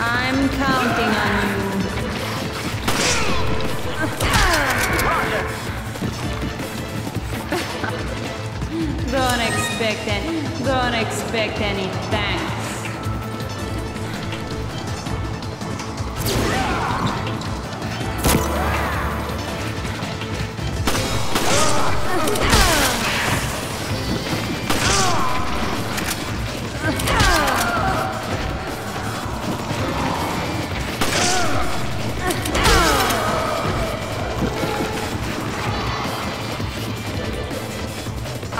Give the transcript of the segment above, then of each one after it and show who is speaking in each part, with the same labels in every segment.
Speaker 1: I'm counting on you. Don't expect any. Don't expect any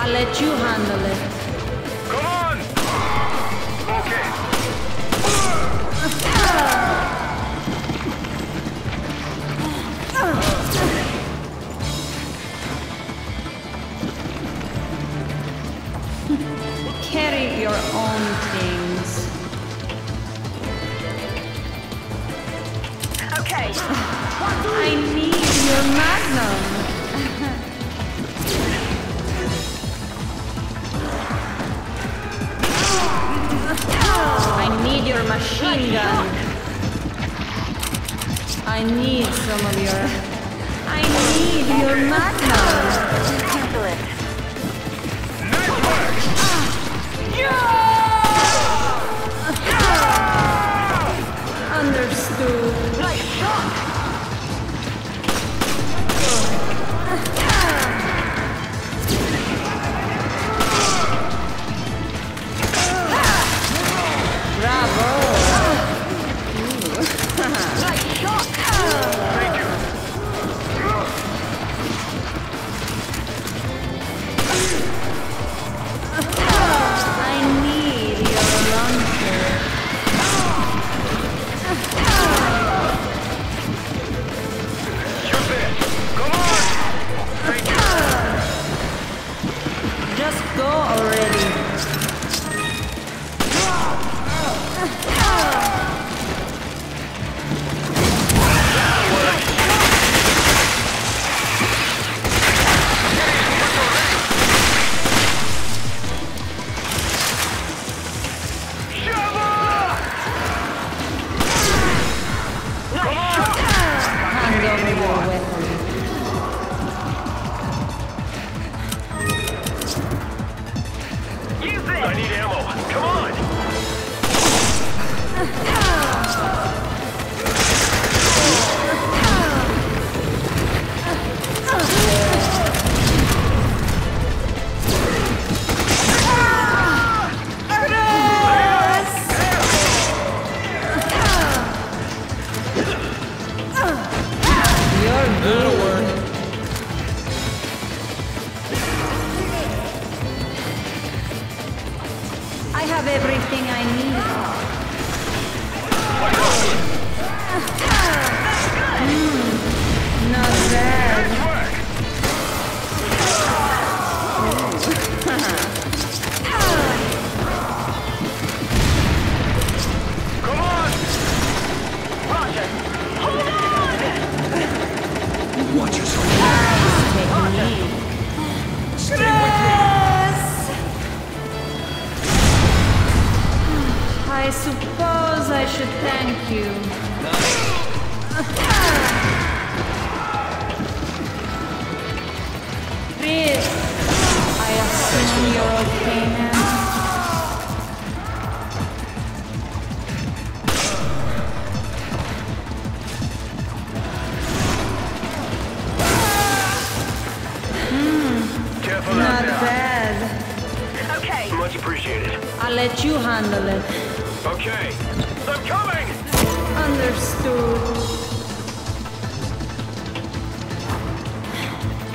Speaker 1: I'll let you handle it.
Speaker 2: Come on! Okay.
Speaker 1: Carry your own things.
Speaker 3: Okay.
Speaker 1: I need your magnum. I need your machine gun. I need some of your. I need your magnum.
Speaker 3: Excellent.
Speaker 1: Understood.
Speaker 2: Ah.
Speaker 1: I have everything I need.
Speaker 4: Watch yourself.
Speaker 1: Technique. I suppose I should thank you.
Speaker 2: Much.
Speaker 1: I'll let you handle it.
Speaker 2: Okay. I'm coming!
Speaker 1: Understood.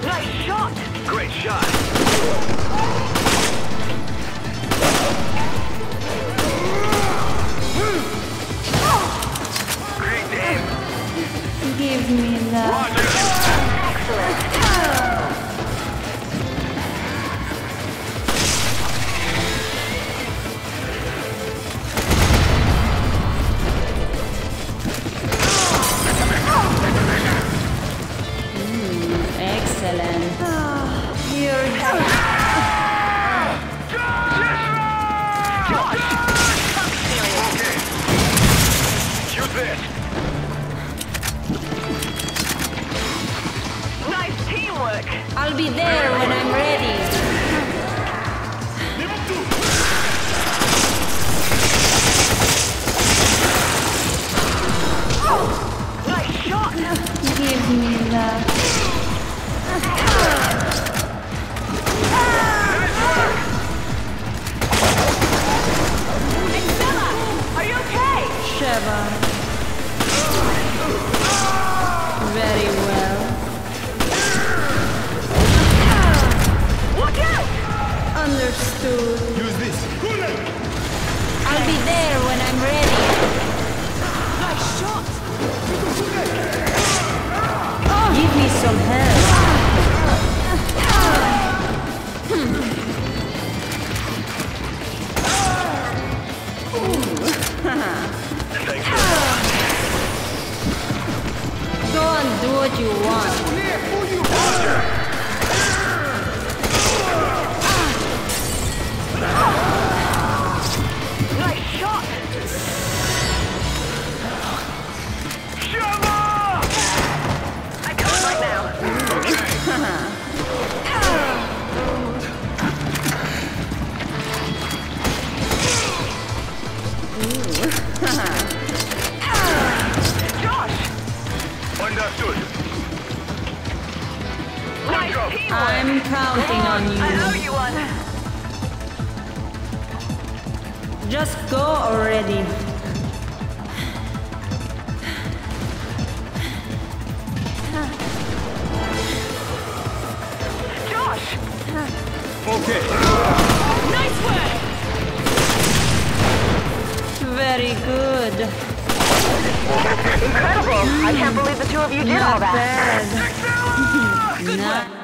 Speaker 3: Nice shot.
Speaker 2: Great shot.
Speaker 1: Sheva. Very well.
Speaker 3: Look out!
Speaker 1: Understood.
Speaker 4: Use this.
Speaker 1: I'll be there when I'm ready.
Speaker 3: Nice shot!
Speaker 1: Give me some help. I'm counting on you
Speaker 3: I owe
Speaker 1: you.
Speaker 3: you one.
Speaker 1: Just go already.
Speaker 3: Josh!
Speaker 4: Okay.
Speaker 3: Nice work!
Speaker 1: Very good.
Speaker 3: Incredible! I can't believe the two of you did all
Speaker 1: Not
Speaker 3: that.
Speaker 1: bad. Not